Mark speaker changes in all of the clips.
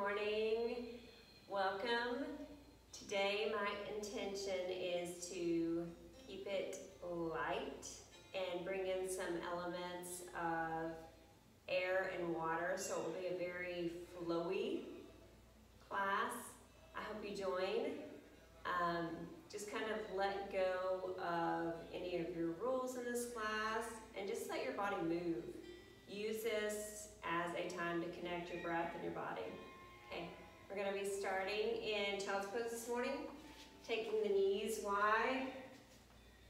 Speaker 1: morning. Welcome. Today my intention is to keep it light and bring in some elements of air and water so it will be a very flowy class. I hope you join. Um, just kind of let go of any of your rules in this class and just let your body move. Use this as a time to connect your breath and your body. We're gonna be starting in child's pose this morning. Taking the knees wide,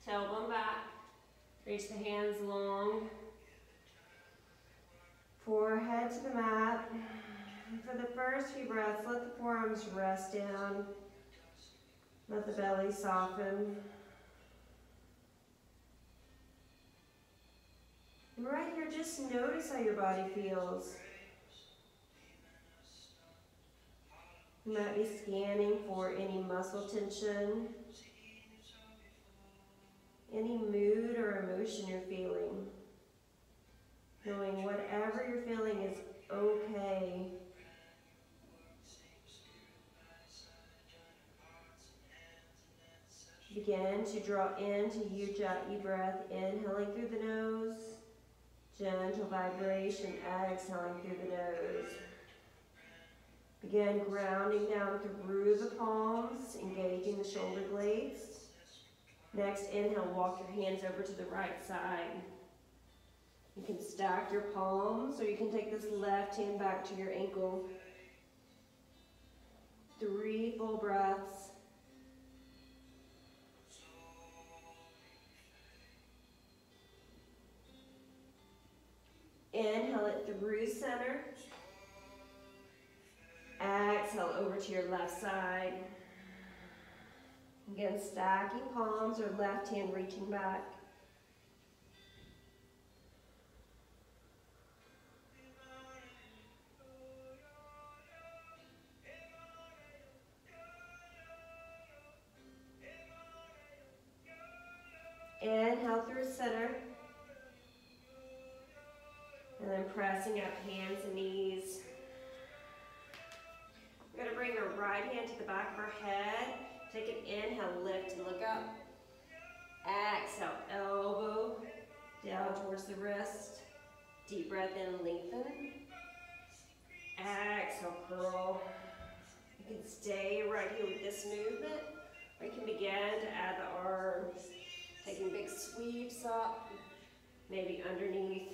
Speaker 1: tailbone back, reach the hands long, forehead to the mat. For the first few breaths, let the forearms rest down. Let the belly soften. And right here, just notice how your body feels. You might be scanning for any muscle tension, any mood or emotion you're feeling. Knowing whatever you're feeling is okay. Begin to draw into Ujjayi breath, inhaling through the nose. Gentle vibration, exhaling through the nose. Begin grounding down through the palms, engaging the shoulder blades. Next, inhale, walk your hands over to the right side. You can stack your palms, or you can take this left hand back to your ankle. Three full breaths. Inhale it through center. Exhale over to your left side. Again, stacking palms or left hand reaching back. Inhale, lift and look up. Exhale, elbow down towards the wrist. Deep breath in, lengthen. Exhale, curl. You can stay right here with this movement, or you can begin to add the arms. Taking big sweeps up, maybe underneath.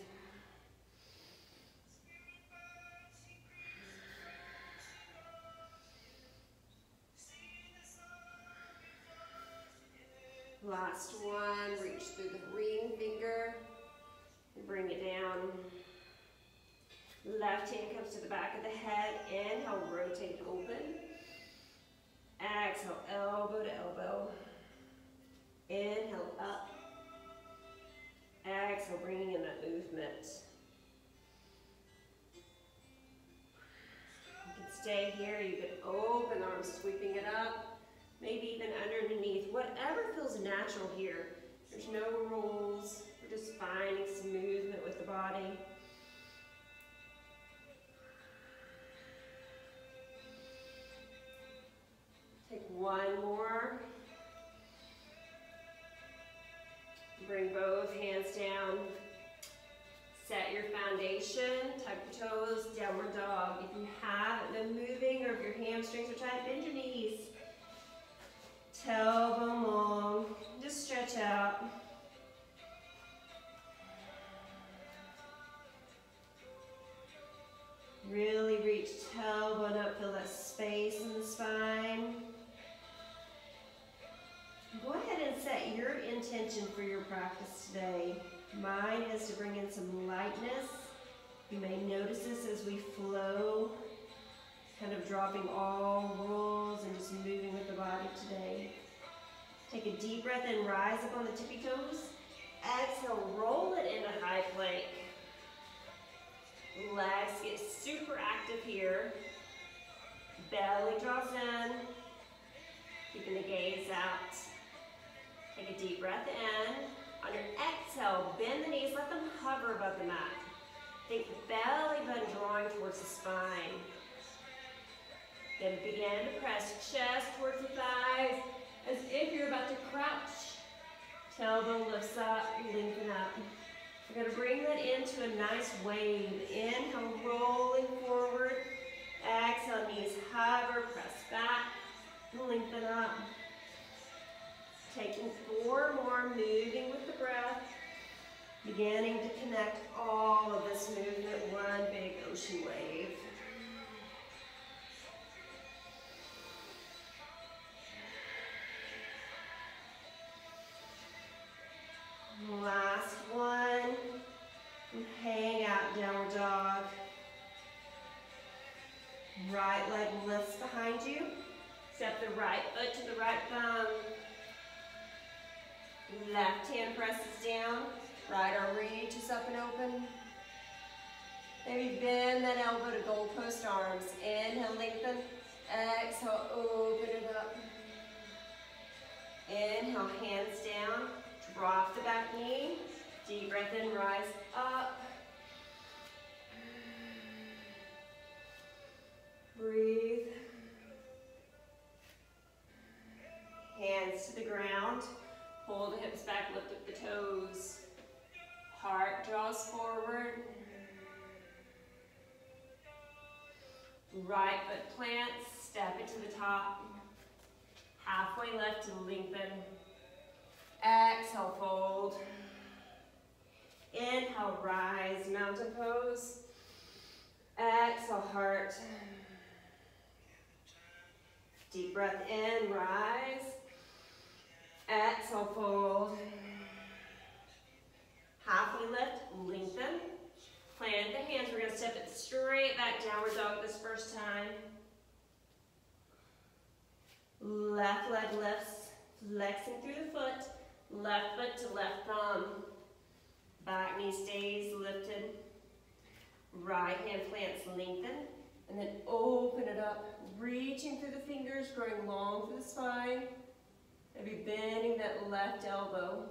Speaker 1: Last one, reach through the ring finger and bring it down. Left hand comes to the back of the head. Inhale, rotate open. Exhale, elbow to elbow. Inhale up. Exhale, bringing in that movement. You can stay here. You can open arms, sweeping it up maybe even underneath, whatever feels natural here. There's no rules, we're just finding some movement with the body. Take one more. Bring both hands down. Set your foundation, tuck your toes, downward dog. If you haven't been moving or if your hamstrings are tight, bend your knees tailbone long, just stretch out. Really reach tailbone up, feel that space in the spine. Go ahead and set your intention for your practice today. Mine is to bring in some lightness. You may notice this as we flow kind of dropping all rules and just moving with the body today. Take a deep breath in, rise up on the tippy toes. Exhale, roll it into high plank. Legs get super active here. Belly draws in, keeping the gaze out. Take a deep breath in. On your exhale, bend the knees, let them hover above the mat. Think the belly button drawing towards the spine. And begin to press chest towards the thighs as if you're about to crouch. Tailbone lifts up, lengthen up. We're gonna bring that into a nice wave. Inhale, rolling forward. Exhale, knees hover, press back, lengthen up. Taking four more, moving with the breath. Beginning to connect all of this movement, one big ocean wave. Right foot to the right thumb. Left hand presses down. Right arm reaches up and open. Maybe bend that elbow to goalpost arms. Inhale, lengthen. Exhale, open it up. Inhale, hands down. Drop the back knee. Deep breath in, rise up. Breathe. Hands to the ground. Pull the hips back, lift up the toes. Heart draws forward. Right foot plants, step it to the top. Halfway left to lengthen. Exhale, fold. Inhale, rise, mountain pose. Exhale, heart. Deep breath in, rise. Exhale, fold. Halfway lift, lengthen. Plant the hands, we're gonna step it straight back, downward dog this first time. Left leg lifts, flexing through the foot. Left foot to left thumb. Back knee stays lifted. Right hand plants lengthen. And then open it up, reaching through the fingers, growing long through the spine. Maybe bending that left elbow.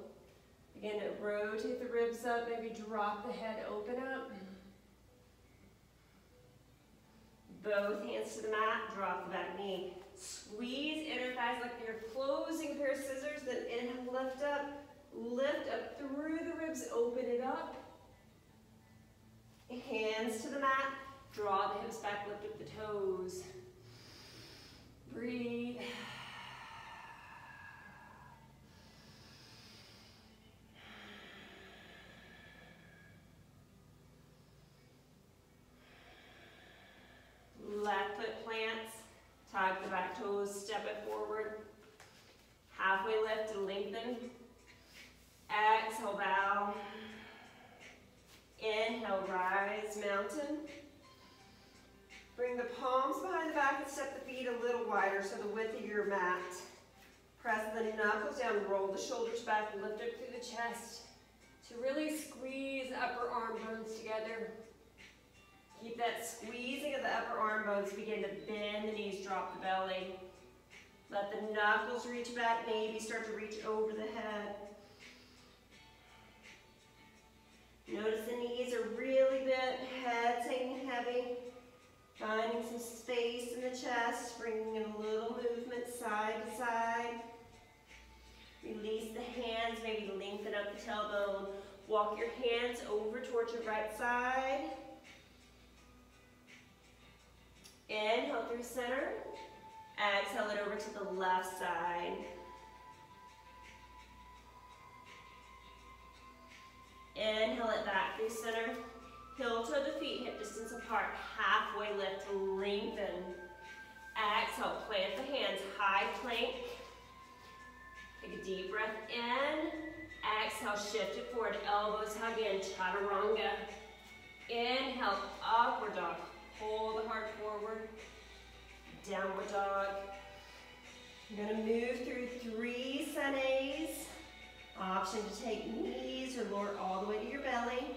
Speaker 1: To rotate the ribs up, maybe drop the head, open up. Both hands to the mat, drop the back knee. Squeeze inner thighs like you're closing a pair of scissors, then inhale, lift up. Lift up through the ribs, open it up. Hands to the mat, draw the hips back, lift up the toes. Breathe. Left foot plants, tuck the back toes, step it forward. Halfway lift to lengthen. Exhale, bow. Inhale, rise, mountain. Bring the palms behind the back and step the feet a little wider so the width of your mat. Press the knuckles down, roll the shoulders back, lift up through the chest to really squeeze upper arm bones together. Keep that squeezing of the upper arm bones. Begin to bend the knees, drop the belly. Let the knuckles reach back, maybe start to reach over the head. Notice the knees are really bent, head's hanging heavy. Finding some space in the chest, bringing in a little movement side to side. Release the hands, maybe lengthen up the tailbone. Walk your hands over towards your right side. Inhale through center. Exhale it over to the left side. Inhale it back through center. Heel toe to feet, hip distance apart. Halfway lift, lengthen. Exhale, plant the hands, high plank. Take a deep breath in. Exhale, shift it forward, elbows hug in, chaturanga. Inhale, upward dog. Pull the heart forward. Downward dog. You're gonna move through three sun Option to take knees or lower all the way to your belly.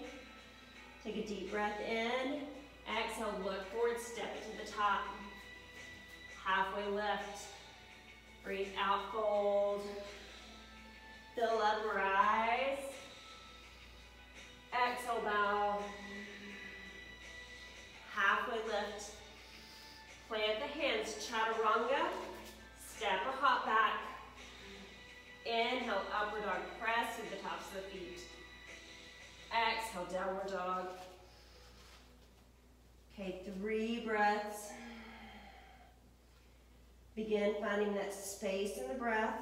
Speaker 1: Take a deep breath in. Exhale, look forward, step it to the top. Halfway lift. Breathe out, fold. Fill up, rise. Exhale, downward dog. Okay, three breaths. Begin finding that space in the breath.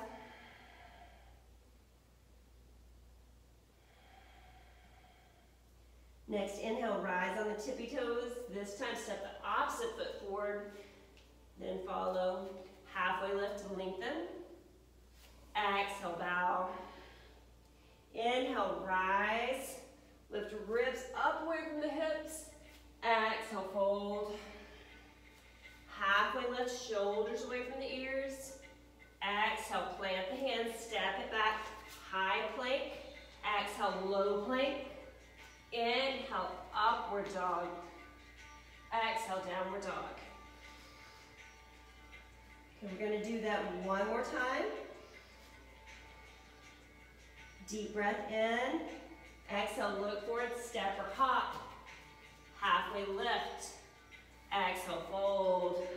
Speaker 1: Next, inhale, rise on the tippy toes. This time, step the opposite foot forward. Then follow halfway lift and lengthen. Exhale, bow. Inhale, rise. Lift ribs up away from the hips. Exhale, fold. Halfway lift, shoulders away from the ears. Exhale, plant the hands, step it back. High plank. Exhale, low plank. Inhale, upward dog. Exhale, downward dog. Okay, we're gonna do that one more time. Deep breath in. Exhale, look forward, step or hop. Halfway lift. Exhale, fold.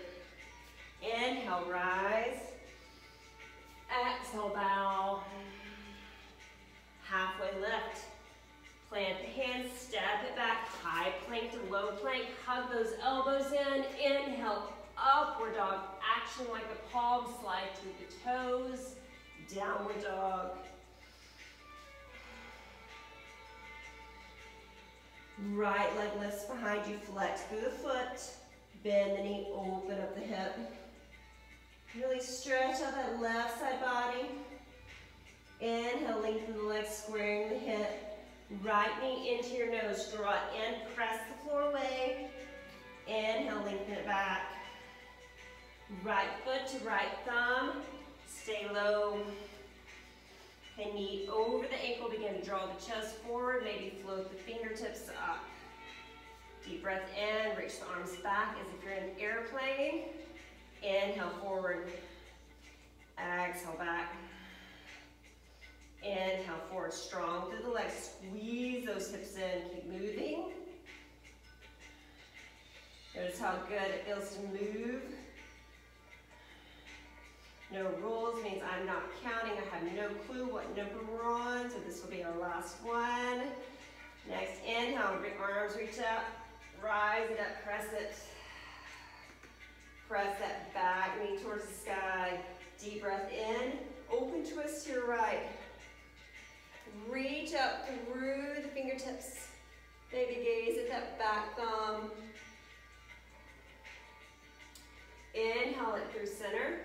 Speaker 1: Inhale, rise. Exhale, bow. Halfway lift. Plant the hands, step it back, high plank to low plank. Hug those elbows in. Inhale, upward dog. Action like a palm slide through the toes. Downward dog. Right leg lifts behind you, flex through the foot. Bend the knee, open up the hip. Really stretch out that left side body. Inhale, lengthen the legs, squaring the hip. Right knee into your nose, draw it in, press the floor away. Inhale, lengthen it back. Right foot to right thumb, stay low. And knee over the ankle, begin to draw the chest forward, maybe float the fingertips up. Deep breath in, reach the arms back as if you're in an airplane. Inhale forward. Exhale back. Inhale forward, strong through the legs. Squeeze those hips in, keep moving. Notice how good it feels to move. No rules means I'm not counting. I have no clue what number we're on, so this will be our last one. Next, inhale, bring arms reach up, rise it up, press it. Press that back knee towards the sky. Deep breath in, open twist to your right. Reach up through the fingertips. Maybe gaze at that back thumb. Inhale it through center.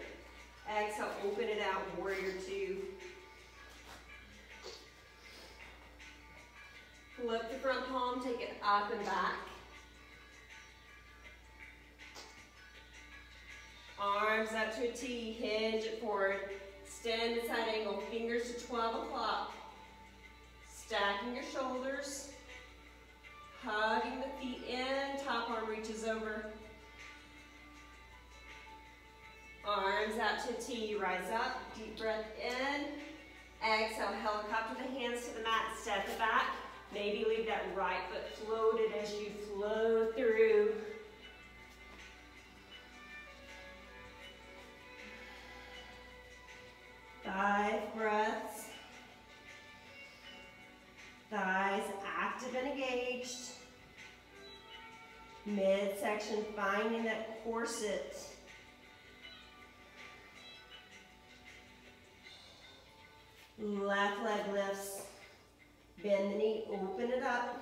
Speaker 1: Exhale, open it out, warrior two. Flip the front palm, take it up and back. Arms up to a T, hinge it forward. Stand at side angle, fingers to 12 o'clock. Stacking your shoulders. Hugging the feet in, top arm reaches over. Arms out to T, rise up, deep breath in. Exhale, helicopter the hands to the mat, step it back. Maybe leave that right foot floated as you flow through. Five breaths. Thighs active and engaged. Midsection finding that corset. Left leg lifts. Bend the knee, open it up.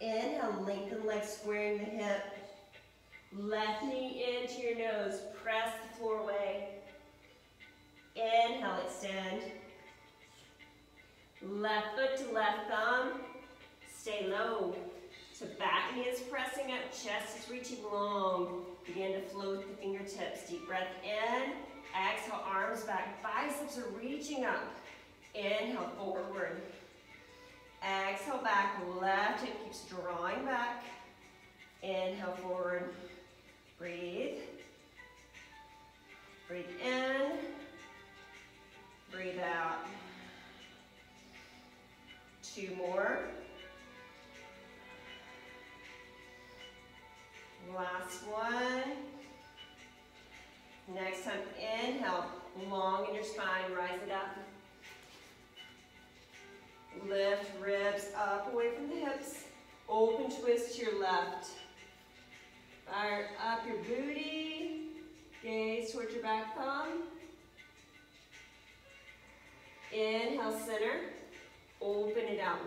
Speaker 1: Inhale, lengthen the leg, squaring the hip. Left knee into your nose, press the floor away. Inhale, extend. Left foot to left thumb, stay low. So back knee is pressing up, chest is reaching long. Begin to float the fingertips, deep breath in. Exhale, arms back, biceps are reaching up. Inhale, forward. Exhale, back, left hip keeps drawing back. Inhale, forward. Breathe. Breathe in.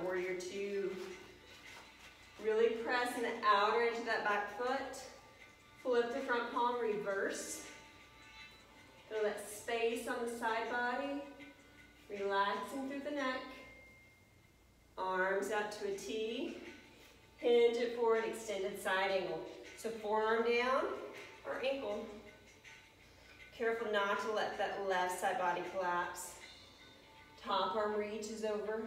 Speaker 1: Warrior two. Really press in the outer edge of that back foot. Flip the front palm, reverse. Feel that space on the side body. Relaxing through the neck. Arms out to a T. Hinge it forward, extended side angle. So forearm down or ankle. Careful not to let that left side body collapse. Top arm reaches over.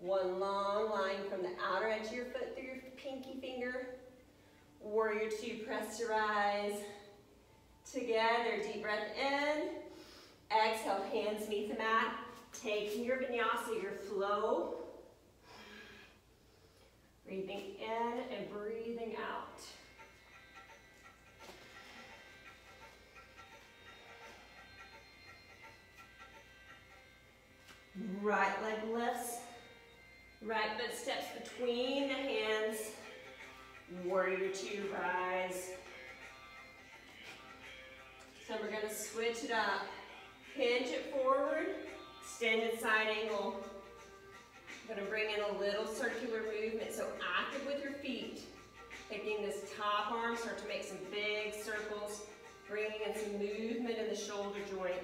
Speaker 1: One long line from the outer edge of your foot through your pinky finger. Warrior two, press your eyes. Together, deep breath in. Exhale, hands beneath the mat. Taking your vinyasa, your flow. Breathing in and breathing out. Right leg lifts. Right foot steps between the hands. Warrior two, rise. So we're gonna switch it up. Hinge it forward, extended side angle. I'm gonna bring in a little circular movement, so active with your feet. Taking this top arm, start to make some big circles, bringing in some movement in the shoulder joint.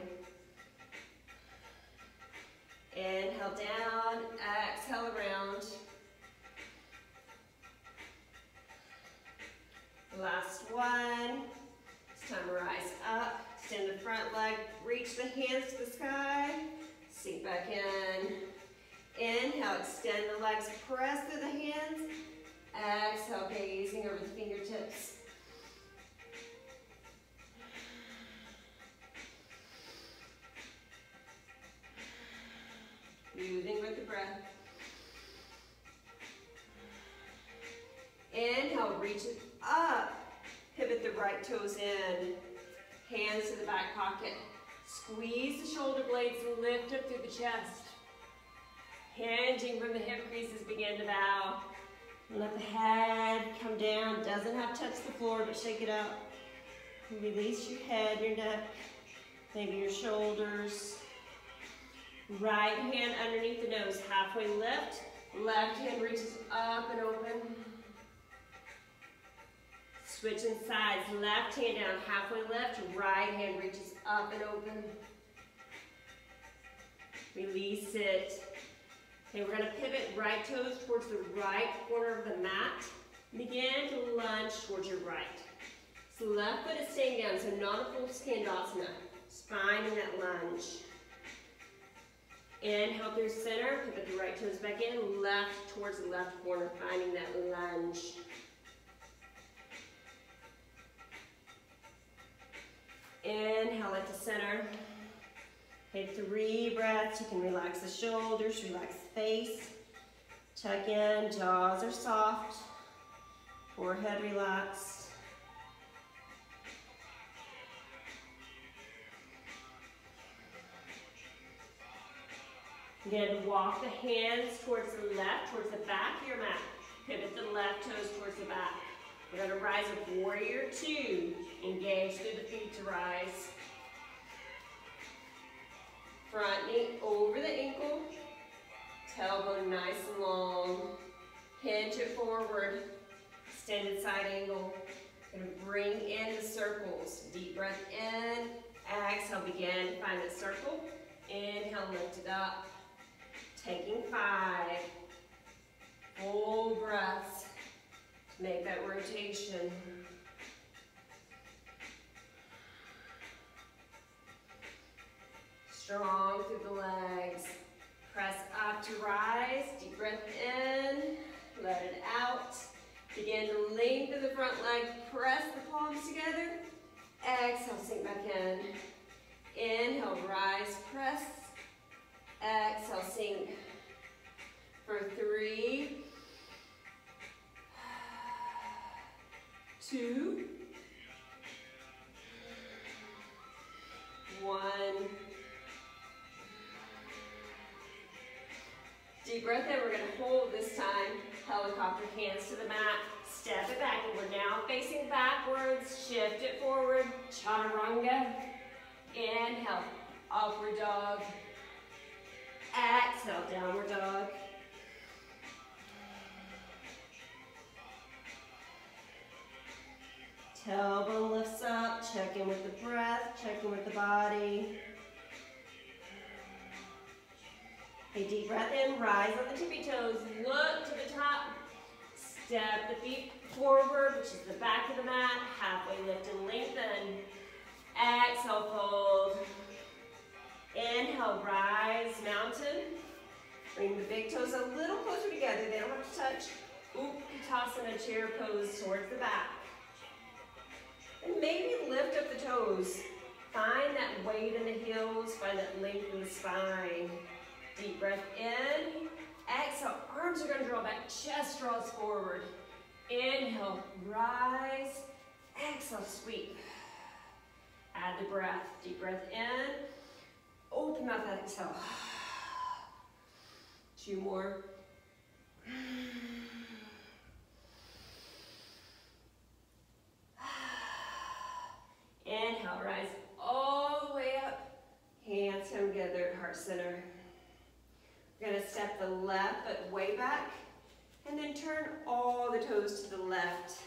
Speaker 1: Inhale down, exhale around. Last one. It's time to rise up. Extend the front leg, reach the hands to the sky. Sink back in. Inhale, extend the legs, press through the hands. Exhale, gazing over the fingertips. Moving with the breath. Inhale, reach it up. Pivot the right toes in. Hands to the back pocket. Squeeze the shoulder blades, lift up through the chest. Hinging from the hip creases, begin to bow. Let the head come down. Doesn't have to touch the floor, but shake it up. Release your head, your neck, maybe your shoulders. Right hand underneath the nose, halfway lift. Left hand reaches up and open. Switching sides, left hand down, halfway lift. Right hand reaches up and open. Release it. Okay, we're gonna pivot right toes towards the right corner of the mat. Begin to lunge towards your right. So left foot is staying down, so not a full skandasana. Spine in that lunge. Inhale through center, pivot the right toes back in, left towards the left corner, finding that lunge. Inhale at the center. Take three breaths. You can relax the shoulders, relax the face. Tuck in, jaws are soft. Forehead relaxed. Again, walk the hands towards the left, towards the back of your mat. Pivot the left toes towards the back. We're gonna rise up warrior two. Engage through the feet to rise. Front knee over the ankle. Tailbone nice and long. Hinge it forward. Extended side angle. Gonna bring in the circles. Deep breath in. Exhale, begin find the circle. Inhale, lift it up. Taking five. Full breaths make that rotation. Strong through the legs. Press up to rise. Deep breath in. Let it out. Begin to lengthen the front leg. Press the palms together. Exhale, sink back in. Inhale, rise, press. Exhale, sink. For three, two, one. Deep breath in, we're gonna hold this time. Helicopter hands to the mat, step it back, and we're now facing backwards. Shift it forward, chaturanga. Inhale, upward dog. Exhale, downward dog. Tailbone lifts up, check in with the breath, check in with the body. A deep breath in, rise on the tippy toes, look to the top, step the feet forward, which is the back of the mat, halfway lift and lengthen. Exhale, fold. Inhale, rise, mountain. Bring the big toes a little closer together, they don't have to touch. Utkatasana chair pose towards the back. And maybe lift up the toes. Find that weight in the heels, find that length in the spine. Deep breath in. Exhale, arms are gonna draw back, chest draws forward. Inhale, rise. Exhale, sweep. Add the breath. Deep breath in. Open mouth, exhale. Two more. Inhale, rise all the way up. Hands come together at heart center. We're gonna step the left foot way back and then turn all the toes to the left.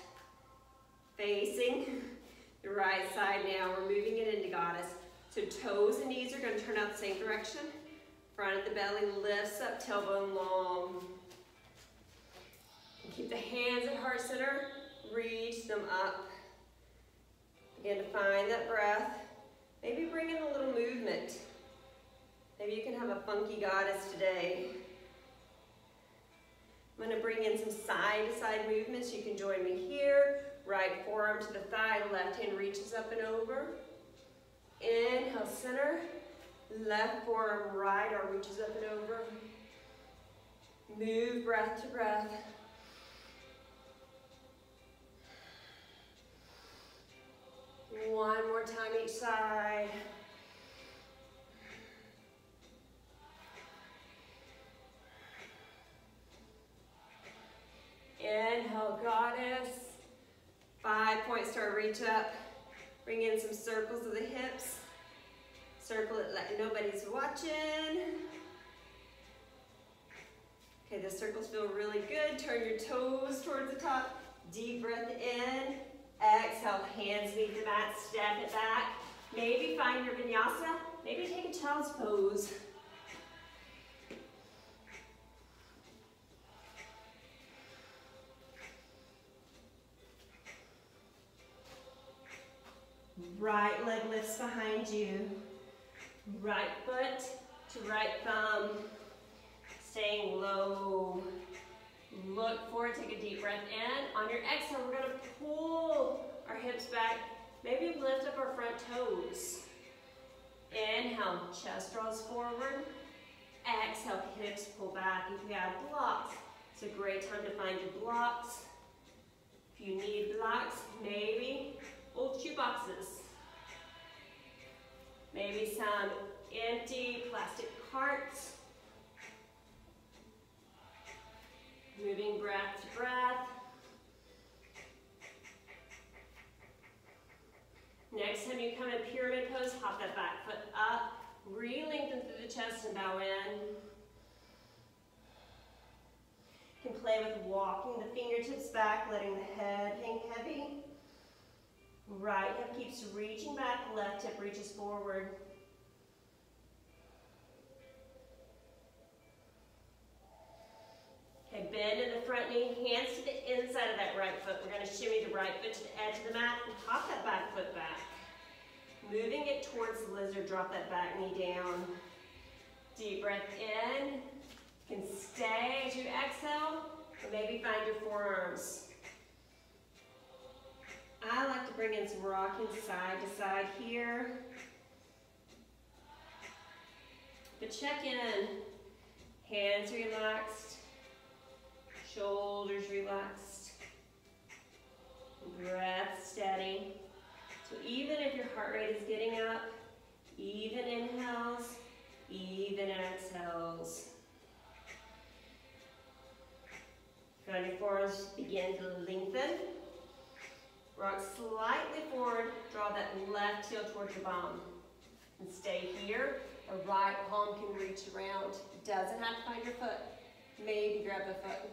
Speaker 1: Facing the right side now. We're moving it into goddess. So toes and knees are gonna turn out the same direction. Front of the belly lifts up, tailbone long. Keep the hands at heart center. Reach them up. Begin to find that breath. Maybe bring in a little movement. Maybe you can have a funky goddess today. I'm gonna bring in some side-to-side -side movements. You can join me here. Right forearm to the thigh, left hand reaches up and over. Inhale, center. Left forearm, right arm reaches up and over. Move breath to breath. One more time each side. Inhale, goddess. Five point star, reach up. Bring in some circles of the hips. Circle it like nobody's watching. Okay, the circles feel really good. Turn your toes towards the top. Deep breath in. Exhale, hands meet the mat, step it back. Maybe find your vinyasa. Maybe take a child's pose. Right leg lifts behind you. Right foot to right thumb. Staying low. Look forward, take a deep breath in. On your exhale, we're gonna pull our hips back. Maybe lift up our front toes. Inhale, chest draws forward. Exhale, hips pull back. If you have blocks, it's a great time to find your blocks. If you need blocks, maybe old shoe boxes. Maybe some empty plastic carts. Moving breath to breath. Next time you come in pyramid pose, hop that back foot up. Re-lengthen through the chest and bow in. You can play with walking the fingertips back, letting the head hang heavy. Right hip keeps reaching back, left hip reaches forward. Okay, bend in the front knee, hands to the inside of that right foot. We're gonna shimmy the right foot to the edge of the mat and pop that back foot back. Moving it towards the lizard, drop that back knee down. Deep breath in. You can stay as you exhale, or maybe find your forearms. I like to bring in some rocking side to side here. But check in. Hands relaxed. Shoulders relaxed. Breath steady. So even if your heart rate is getting up, even inhales, even exhales. Find your forearms begin to lengthen. Rock slightly forward, draw that left heel towards your bum. And stay here. The right palm can reach around. Doesn't have to find your foot. Maybe grab the foot.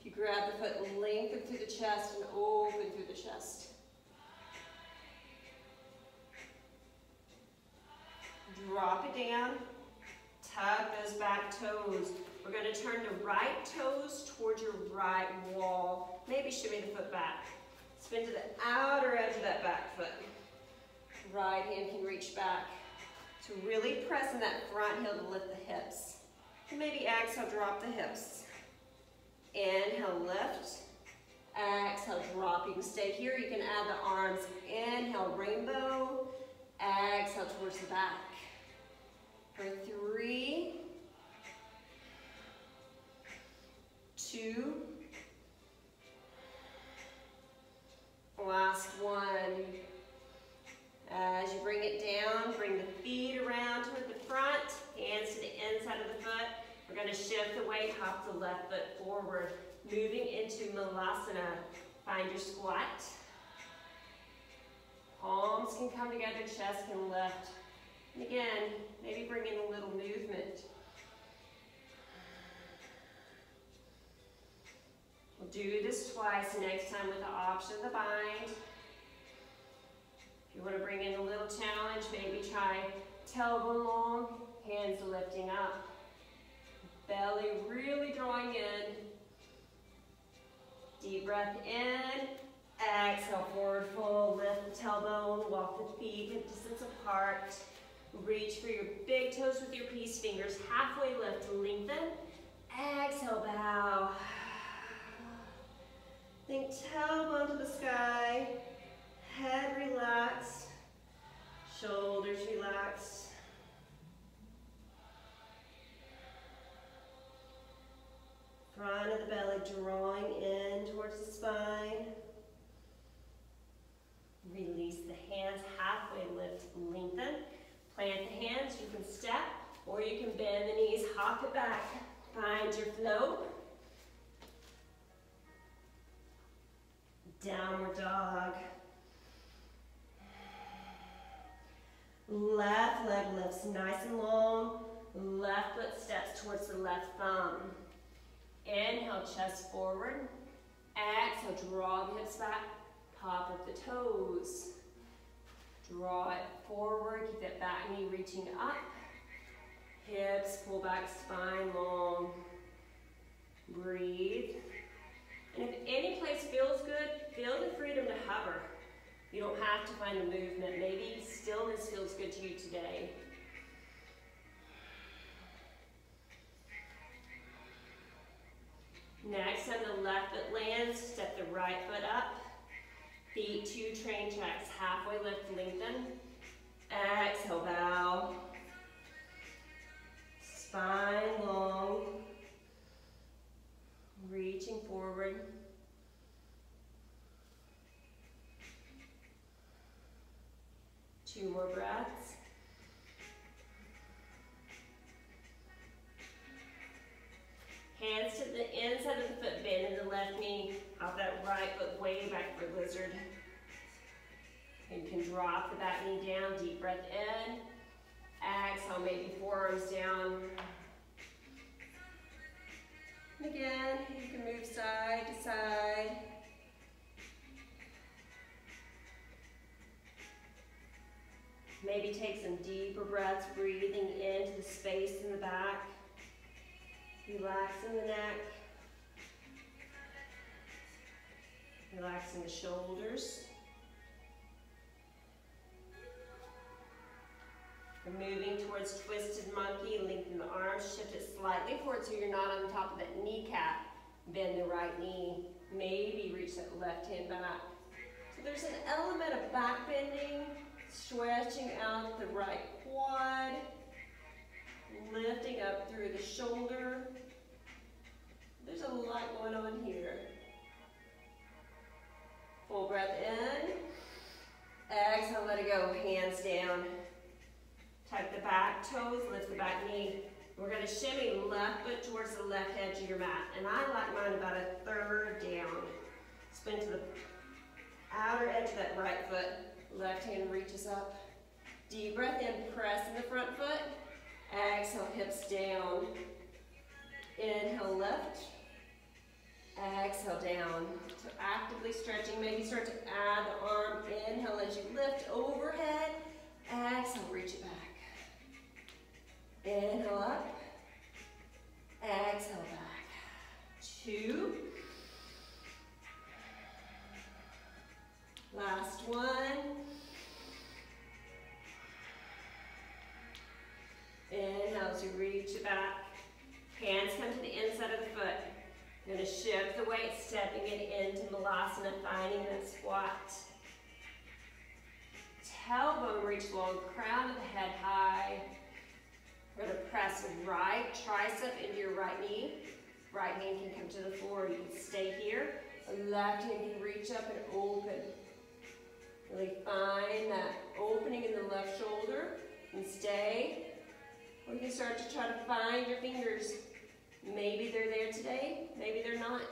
Speaker 1: If you grab the foot, lengthen through the chest and open through the chest. Drop it down. Tug those back toes. We're going to turn the right toes towards your right wall. Maybe shimmy the foot back. Spin to the outer edge of that back foot. Right hand can reach back. To really press in that front heel to lift the hips. Maybe exhale, drop the hips. Inhale, lift. Exhale, drop. You can stay here. You can add the arms. Inhale, rainbow. Exhale towards the back. For three, two, last one. Uh, as you bring it down, bring the feet around toward the front, hands to the inside of the foot. We're going to shift the weight, hop the left foot forward, moving into Malasana. Find your squat. Palms can come together, chest can lift. And again, maybe bring in a little movement. Do this twice next time with the option of the bind. If you want to bring in a little challenge, maybe try tailbone long, hands lifting up. Belly really drawing in. Deep breath in. Exhale, forward fold. Lift the tailbone, walk the feet hip distance apart. Reach for your big toes with your peace fingers. Halfway lift, lengthen. Exhale, bow. Think tailbone to the sky. Head relaxed. Shoulders relaxed. Front of the belly drawing in towards the spine. Release the hands, halfway lift, lengthen. Plant the hands, you can step, or you can bend the knees, hop it back. Find your flow. Downward dog. Left leg lifts nice and long. Left foot steps towards the left thumb. Inhale, chest forward. Exhale, draw the hips back. Pop up the toes. Draw it forward. Keep that back knee reaching up. Hips, pull back, spine long. Breathe. And if any place feels good, feel the freedom to hover. You don't have to find the movement. Maybe stillness feels good to you today. Next, on the left foot lands, step the right foot up. Feet two train tracks, halfway lift, lengthen. Exhale, bow. Spine long. Reaching forward. Two more breaths. Hands to the inside of the foot, bend in the left knee, off that right foot way back for lizard. You can drop the back knee down, deep breath in. Exhale, maybe forearms down. And again, you can move side to side. Maybe take some deeper breaths, breathing into the space in the back. Relaxing the neck. Relaxing the shoulders. We're moving towards twisted monkey. Lengthen the arms. Slightly forward so you're not on top of that kneecap. Bend the right knee. Maybe reach that left hand back. So there's an element of back bending, stretching out the right quad, lifting up through the shoulder. There's a lot going on here. Full breath in. Exhale, let it go, hands down. Tuck the back toes, lift the back knee. We're gonna shimmy left foot towards the left edge of your mat. And I like mine about a third down. Spin to the outer edge of that right foot. Left hand reaches up. Deep breath in, press in the front foot. Exhale, hips down. Inhale, left. Exhale, down. So actively stretching, maybe start to add the arm. Inhale as you lift overhead. Exhale, reach it back. Inhale up. Exhale back. Two. Last one. Inhale as you reach it back. Hands come to the inside of the foot. You're going to shift the weight, stepping it into Malasana, finding that squat. Tailbone reach long, crown of the head high. We're going to press right tricep into your right knee. Right hand can come to the floor. You can stay here. Left hand can reach up and open. Really find that opening in the left shoulder and stay. Or you can start to try to find your fingers. Maybe they're there today, maybe they're not.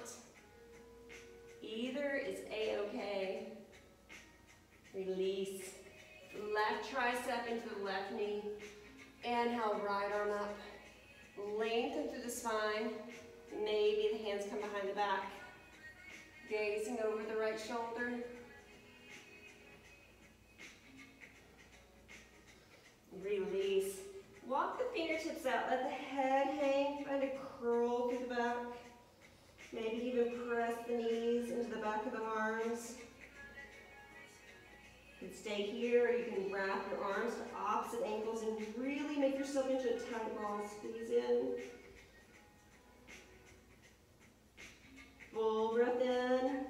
Speaker 1: Either is a-okay. Release. Left tricep into the left knee. Inhale, right arm up. Lengthen through the spine. Maybe the hands come behind the back. Gazing over the right shoulder. Release. Walk the fingertips out. Let the head hang. Find a curl through the back. Maybe even press the knees into the back of the arms. You can stay here. You can wrap your arms to opposite ankles and really make yourself into a tight ball. Squeeze in. Full breath in.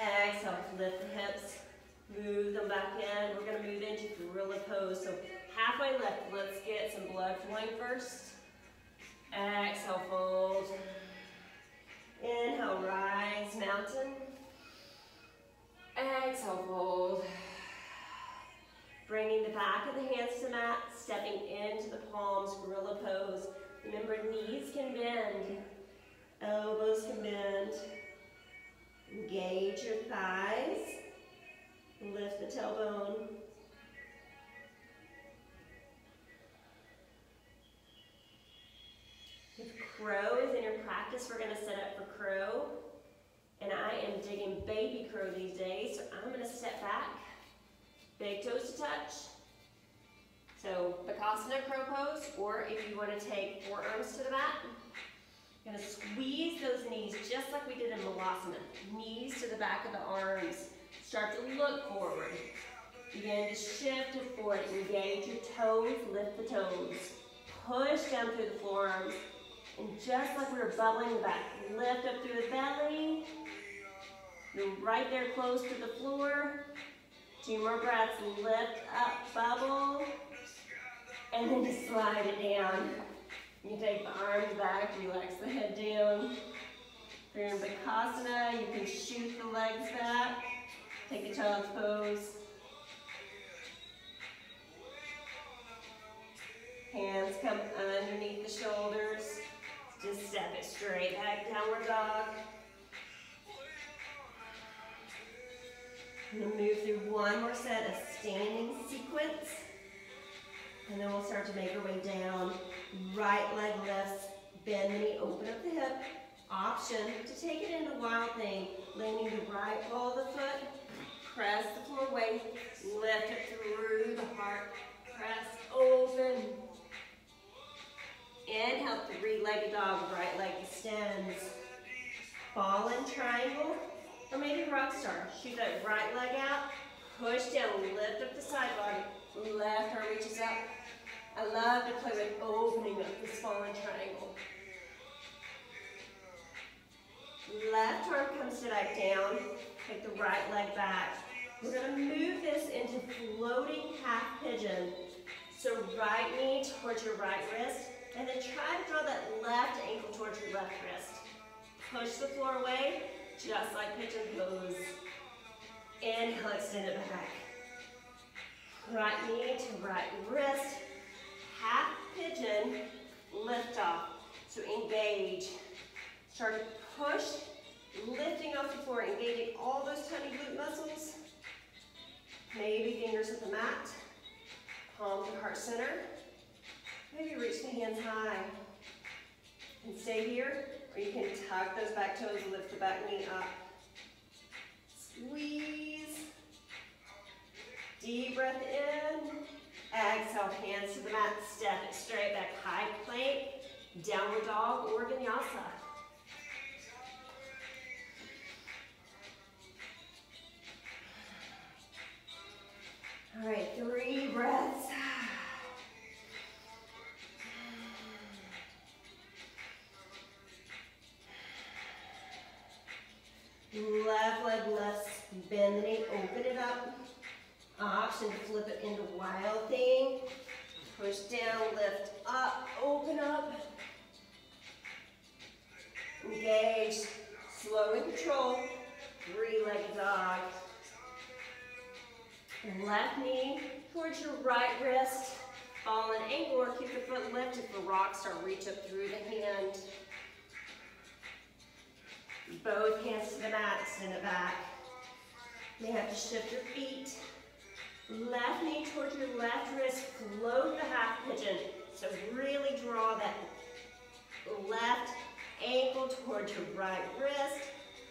Speaker 1: Exhale, lift the hips. Move them back in. We're going to move into gorilla pose. So halfway lift. Let's get some blood flowing first. Exhale, fold. Inhale, rise, mountain. Exhale, fold. Bringing the back of the hands to mat, stepping into the palms, gorilla pose. Remember, knees can bend, elbows can bend. Engage your thighs. Lift the tailbone. If crow is in your practice, we're going to set up for crow. And I am digging baby crow these days, so I'm going to step back Big toes to touch. So Bakasana crow pose, or if you want to take forearms to the mat, you're going to squeeze those knees just like we did in Malasana. Knees to the back of the arms. Start to look forward. Begin to shift to forward. Engage your toes, lift the toes. Push down through the forearms. And just like we were bubbling the back, lift up through the belly. You're right there close to the floor. Two more breaths. Lift up, bubble. And then just slide it down. You take the arms back, relax the head down. If you're in Bakasana, you can shoot the legs back. Take a child's pose. Hands come underneath the shoulders. Just step it straight back, downward dog. And then move through one more set of standing sequence. And then we'll start to make our way down. Right leg lifts, bend the knee, open up the hip. Option to take it into wild thing, landing the right ball of the foot, press the floor weight, lift it through the heart, press open. Inhale, three-legged dog, right leg extends. Fall in triangle, or maybe rock star. Shoot that right leg out, push down, lift up the side body, left arm reaches up. I love to play with opening up this fallen triangle. Left arm comes to back down, take the right leg back. We're gonna move this into floating half pigeon. So right knee towards your right wrist, and then try to draw that left ankle towards your left wrist. Push the floor away, just like pigeon pose. Inhale, extend it back. Right knee to right wrist. Half pigeon, lift off. So engage. Start to push, lifting off the floor, engaging all those tiny glute muscles. Maybe fingers at the mat. Palm to heart center. Maybe reach the hands high. And stay here, or you can tuck those back toes, lift the back knee up. Squeeze. Deep breath in. Exhale, hands to the mat, step it straight back, high plank, downward dog or vinyasa. All right, three breaths. Left leg left, bend the knee, open it up. Option flip it into wild thing. Push down, lift up, open up. Engage, slow and control. Three-legged dog. Left knee towards your right wrist. Fallen ankle or keep the foot lifted for rock star. Reach up through the hand. Both hands to the mat, send it back. You have to shift your feet. Left knee towards your left wrist, float the half pigeon. So really draw that left ankle towards your right wrist.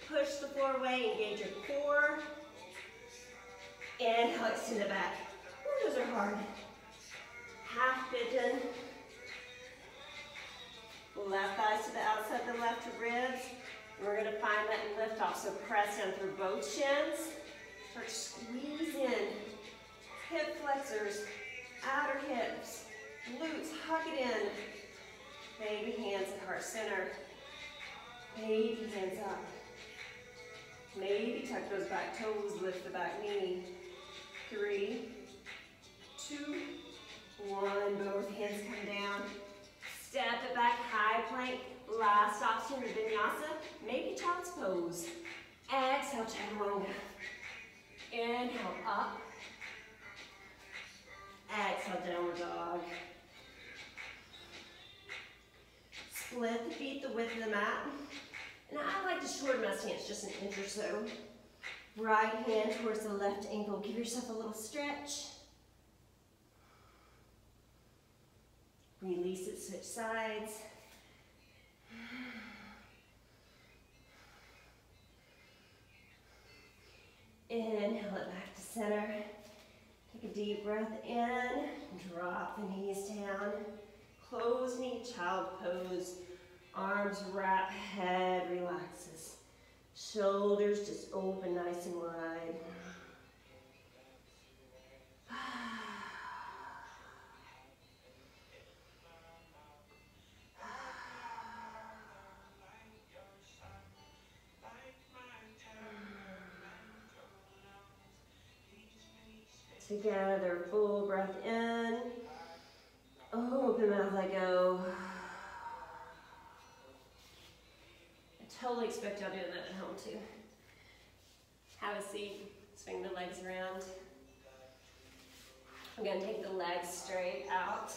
Speaker 1: Push the floor away, engage your core. Inhale, extend it back. Ooh, those are hard. Half pigeon. Left thighs to the outside of the left ribs. We're going to find that lift off. So press down through both shins. Start squeeze in. Hip flexors, outer hips, glutes, hug it in. Baby hands at heart center. Baby hands up. Maybe tuck those back toes, lift the back knee. Three, two, one. Both hands come down. Step it back, high plank. Last option vinyasa, maybe child's pose. Exhale, chaturanga. Inhale, up. Exhale, downward dog. Split the feet the width of the mat. And I like to shorten my stance just an inch or so. Right hand towards the left ankle. Give yourself a little stretch. Release it, switch sides. Inhale it back to center. Take a deep breath in. Drop the knees down. Close knee, child pose. Arms wrap, head relaxes. Shoulders just open nice and wide. Together, full breath in. Open mouth, let go. I totally expect y'all doing that at home too. Have a seat, swing the legs around. I'm gonna take the legs straight out.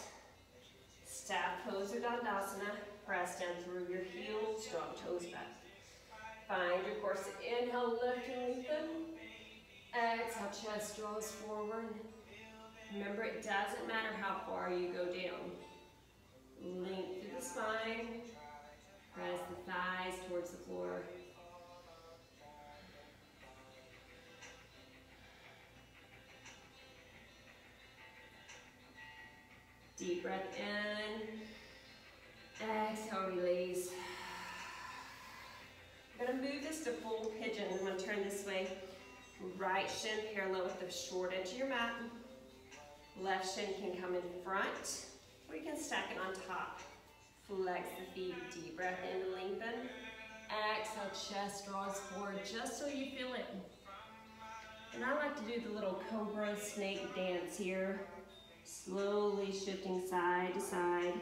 Speaker 1: Staff pose or Dandasana. Press down through your heels, strong toes back. Find your core. Inhale, lift and lengthen. Exhale, chest draws forward. Remember, it doesn't matter how far you go down. Length through the spine. Press the thighs towards the floor. Deep breath in. Exhale, release. I'm going to move this to full pigeon. I'm going to turn this way. Right shin parallel with the short edge of your mat. Left shin can come in front, or you can stack it on top. Flex the feet, deep breath in lengthen. Exhale, chest draws forward just so you feel it. And I like to do the little cobra snake dance here. Slowly shifting side to side,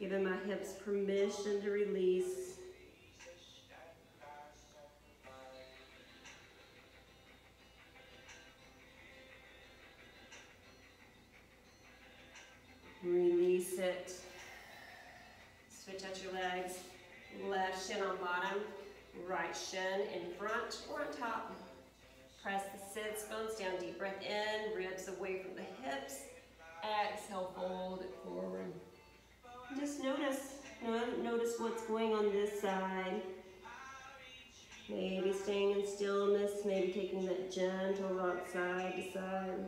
Speaker 1: giving my hips permission to release. Shin on bottom, right shin in front or on top. Press the sits bones down, deep breath in, ribs away from the hips. Exhale, fold it forward. Just notice, notice what's going on this side. Maybe staying in stillness, maybe taking that gentle rock side to side.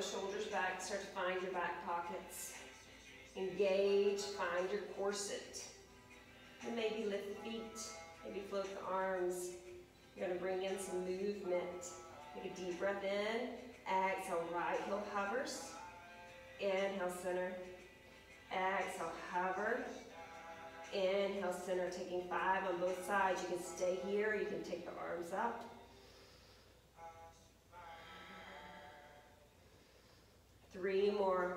Speaker 1: The shoulders back, start to find your back pockets. Engage, find your corset. And maybe lift the feet, maybe float the arms. You're gonna bring in some movement. Take a deep breath in, exhale, right heel hovers. Inhale, center. Exhale, hover. Inhale, center, taking five on both sides. You can stay here, you can take the arms up. Three more.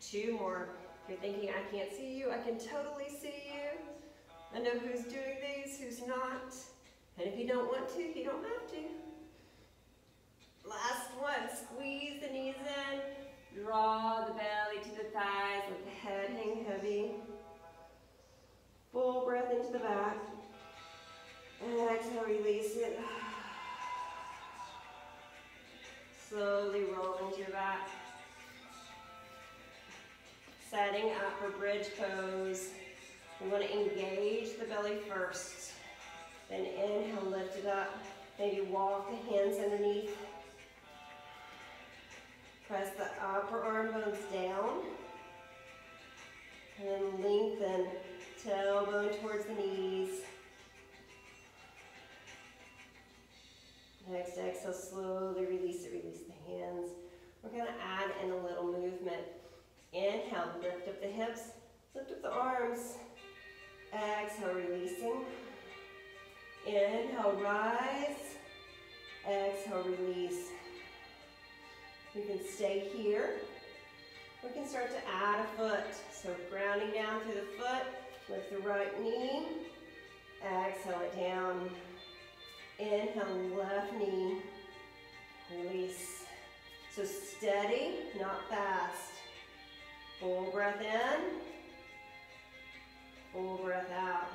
Speaker 1: Two more. If you're thinking, I can't see you, I can totally see you. I know who's doing these, who's not. And if you don't want to, you don't have to. Last one, squeeze the knees in, draw the belly to the thighs, let the head hang heavy. Full breath into the back. And exhale, release it. Slowly roll into your back. Setting up for bridge pose. We want to engage the belly first. Then inhale, lift it up. Maybe walk the hands underneath. Press the upper arm bones down. And then lengthen tailbone towards the knees. Next exhale, slowly release it, release the hands. We're gonna add in a little movement. Inhale, lift up the hips, lift up the arms. Exhale, releasing. Inhale, rise. Exhale, release. We can stay here. We can start to add a foot. So grounding down through the foot, lift the right knee, exhale it down. Inhale, left knee, release. So steady, not fast. Full breath in, full breath out.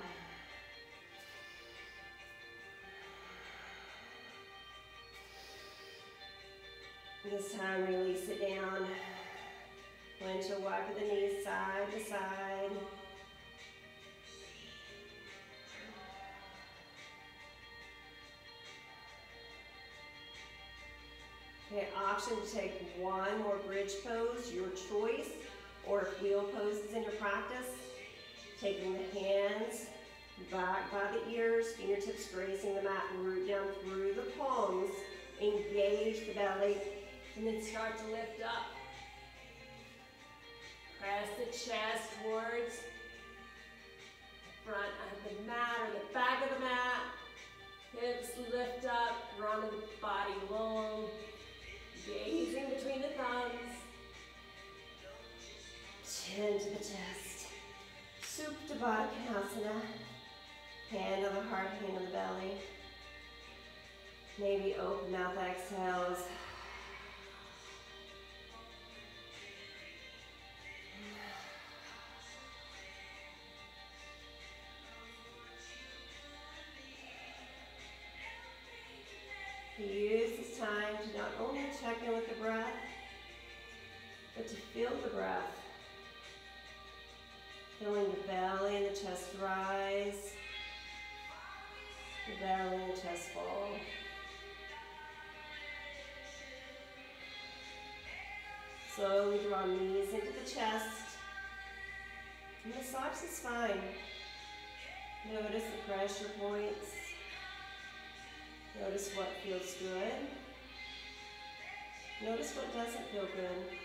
Speaker 1: This time, release it down. Windshield wiper the knees side to side. Okay, option to take one more bridge pose, your choice, or if wheel poses in your practice, taking the hands back by the ears, fingertips grazing the mat, root down through the palms, engage the belly, and then start to lift up. Press the chest towards front of the mat or the back of the mat. Hips lift up, run the body long. Gazing between the thumbs. Chin to the chest. Supta Baddha. Hand on the heart, hand on the belly. Maybe open mouth exhales. Use time to not only check in with the breath, but to feel the breath. Feeling the belly and the chest rise, the belly and the chest fall. Slowly draw knees into the chest. Massage the spine. Notice the pressure points. Notice what feels good. Notice what doesn't feel good.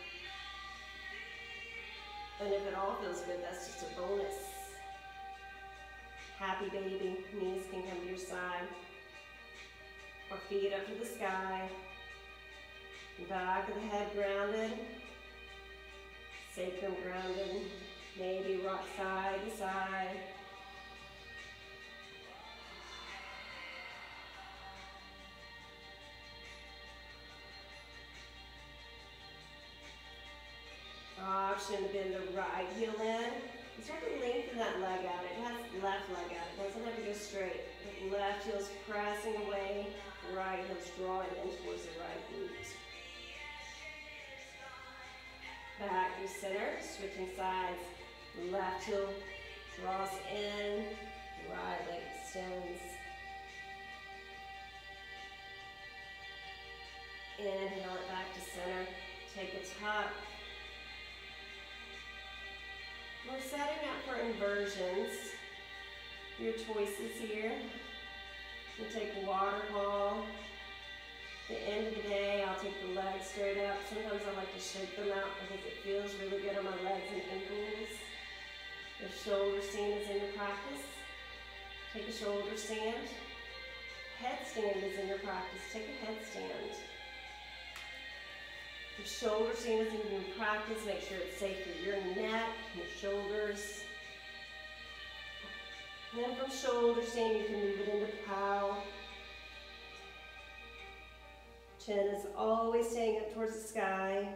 Speaker 1: And if it all feels good, that's just a bonus. happy baby. Knees can come to your side. Or feet up to the sky. Back of the head grounded. Sacrum grounded. Maybe rock side to side. Option bend the right heel in. Start to lengthen that leg out. It has left leg out. It doesn't have to go straight. The left heel's pressing away. Right heel's drawing in towards the right glute. Back to center, switching sides. Left heel draws in. Right leg extends. Inhale it back to center. Take a tuck. We're setting up for inversions. Your choices here. You take waterfall. At the end of the day, I'll take the legs straight up. Sometimes I like to shake them out because it feels really good on my legs and ankles. The shoulder stand is in your practice. Take a shoulder stand. Headstand is in your practice. Take a headstand. Your shoulder stand is in your practice. Make sure it's safe for your neck, your shoulders. And then from shoulder stand, you can move it into plow. Chin is always staying up towards the sky.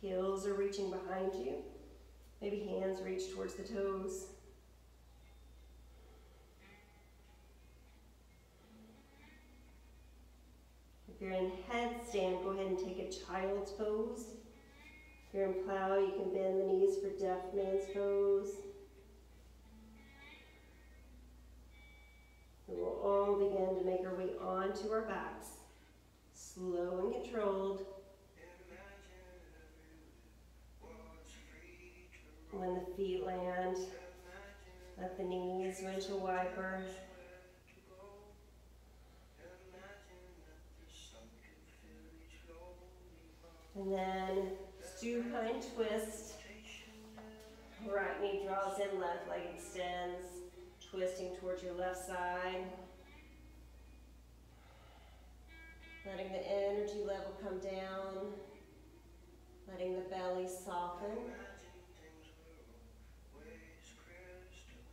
Speaker 1: Heels are reaching behind you. Maybe hands reach towards the toes. If you're in headstand, go ahead and take a child's pose. If you're in plow, you can bend the knees for deaf man's pose. We will all begin to make our way onto our backs, slow and controlled. When the feet land, let the knees windshield wiper. And then supine twist. Right knee draws in, left leg extends, twisting towards your left side. Letting the energy level come down, letting the belly soften.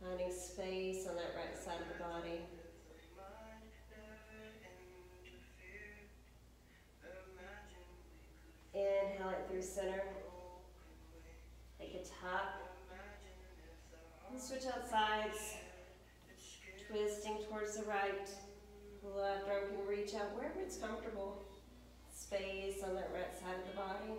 Speaker 1: Finding space on that right side of the body. Inhale it through center. Take a tuck. And switch out sides. Twisting towards the right. Left arm can reach out wherever it's comfortable. Space on that right side of the body.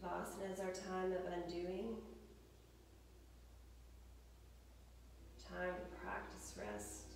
Speaker 1: Is our time of undoing, time to practice rest.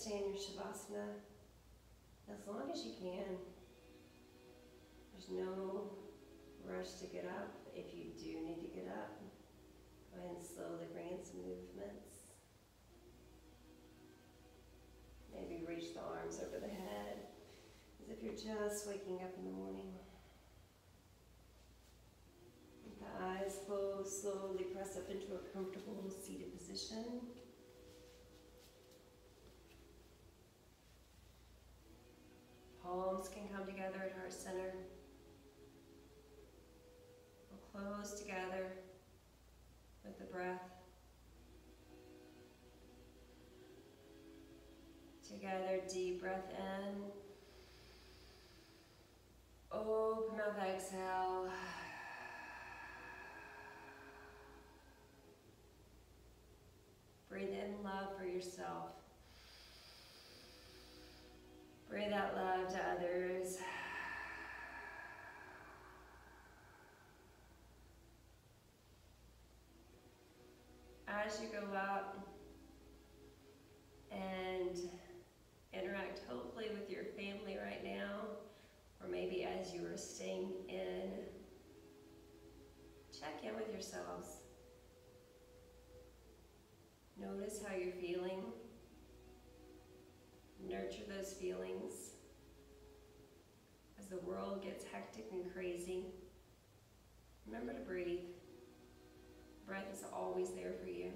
Speaker 1: Stay in your Shavasana as long as you can. There's no rush to get up. If you do need to get up, go ahead and slowly bring in some movements. Maybe reach the arms over the head as if you're just waking up in the morning. With the eyes closed, slowly press up into a comfortable seated position. Palms can come together at heart center. We'll close together with the breath. Together, deep breath in. Open mouth, exhale. Breathe in love for yourself. Breathe out love to others. As you go out and interact hopefully with your family right now, or maybe as you are staying in, check in with yourselves. Notice how you're feeling. Nurture those feelings. As the world gets hectic and crazy, remember to breathe. Breath is always there for you.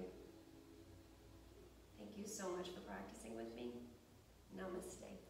Speaker 1: Thank you so much for practicing with me. Namaste.